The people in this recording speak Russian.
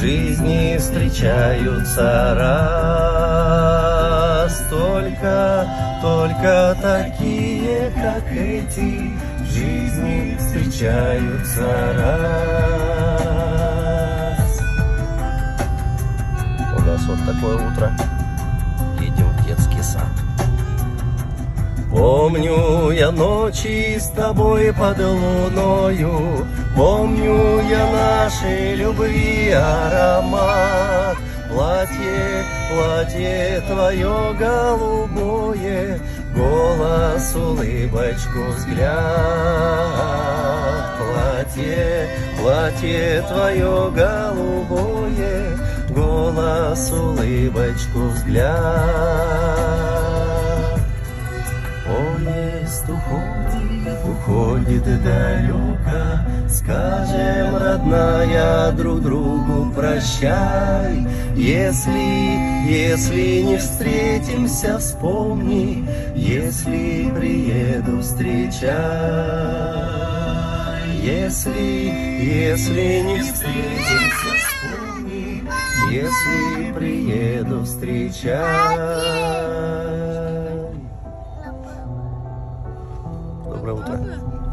жизни встречаются раз. Только, только такие, как эти, в жизни встречаются раз. У нас вот такое утро. Едем в детский сад. Помню я ночи с тобой под луною, Помню я нашей любви аромат. Платье, платье твое голубое, Голос, улыбочку, взгляд. Платье, платье твое голубое, Голос, улыбочку, взгляд. Поезд уходит, уходит далеко, Скажем, родная, друг другу прощай. Если, если не встретимся, вспомни, Если приеду, встречай. Если, если не встретимся, вспомни, Если приеду, встречай. Доброе утро.